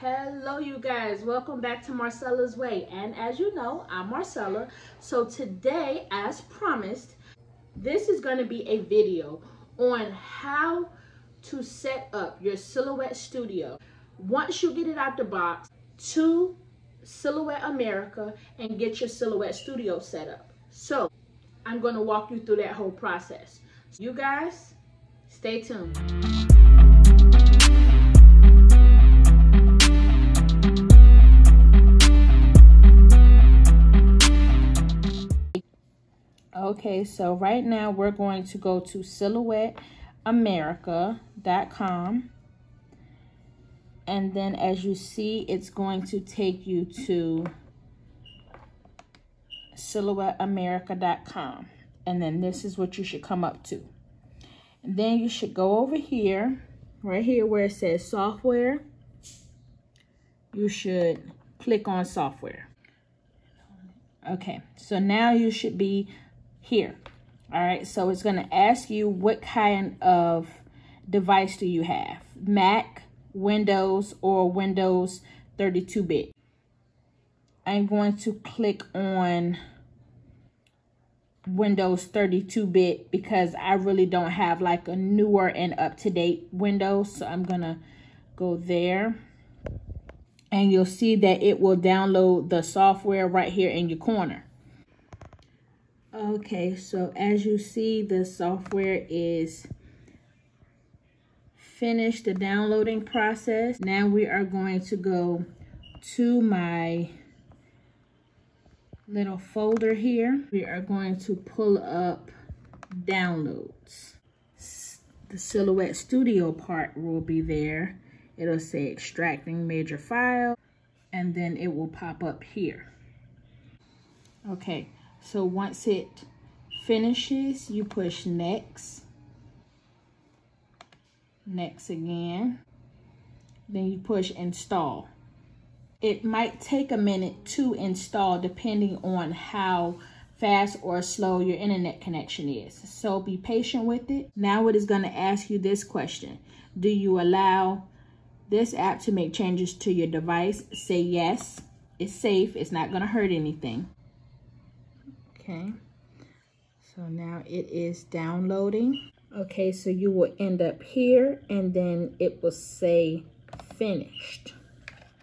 Hello, you guys. Welcome back to Marcela's Way. And as you know, I'm Marcela. So today, as promised, this is going to be a video on how to set up your Silhouette Studio. Once you get it out the box, to Silhouette America and get your Silhouette Studio set up. So I'm going to walk you through that whole process. You guys, stay tuned. Okay, so right now we're going to go to silhouetteamerica.com. And then as you see, it's going to take you to silhouetteamerica.com. And then this is what you should come up to. And then you should go over here, right here where it says software. You should click on software. Okay, so now you should be here. All right, so it's going to ask you what kind of device do you have? Mac, Windows, or Windows 32-bit. I'm going to click on Windows 32-bit because I really don't have like a newer and up-to-date Windows. So I'm going to go there. And you'll see that it will download the software right here in your corner. Okay, so as you see, the software is finished the downloading process. Now we are going to go to my little folder here. We are going to pull up downloads. The Silhouette Studio part will be there. It'll say extracting major file, and then it will pop up here. Okay, so once it finishes, you push next. Next again. Then you push install. It might take a minute to install depending on how fast or slow your internet connection is. So be patient with it. Now it is going to ask you this question. Do you allow this app to make changes to your device? Say yes. It's safe. It's not going to hurt anything. Okay. So now it is downloading. Okay, so you will end up here and then it will say finished.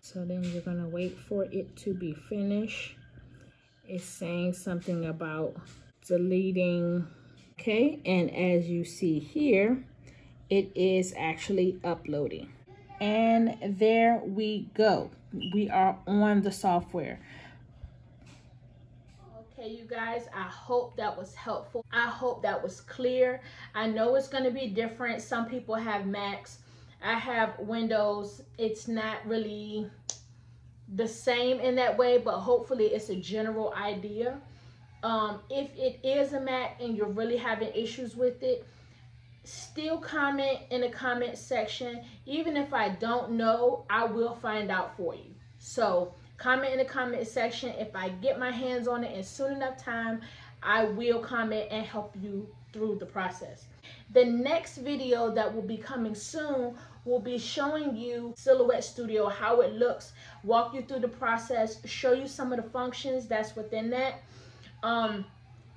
So then you're gonna wait for it to be finished. It's saying something about deleting. Okay, and as you see here, it is actually uploading. And there we go. We are on the software. Okay, you guys, I hope that was helpful. I hope that was clear. I know it's going to be different. Some people have Macs. I have Windows. It's not really the same in that way, but hopefully it's a general idea. Um, if it is a Mac and you're really having issues with it, still comment in the comment section. Even if I don't know, I will find out for you. So Comment in the comment section. If I get my hands on it in soon enough time, I will comment and help you through the process. The next video that will be coming soon will be showing you Silhouette Studio, how it looks, walk you through the process, show you some of the functions that's within that. Um,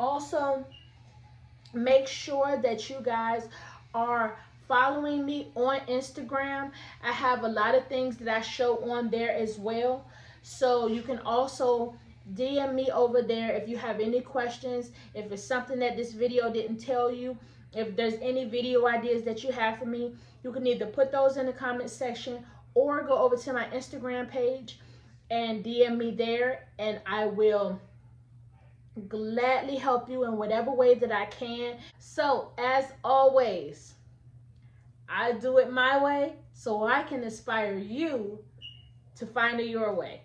also, make sure that you guys are following me on Instagram. I have a lot of things that I show on there as well. So you can also DM me over there if you have any questions, if it's something that this video didn't tell you, if there's any video ideas that you have for me, you can either put those in the comment section or go over to my Instagram page and DM me there and I will gladly help you in whatever way that I can. So as always, I do it my way so I can inspire you to find a your way.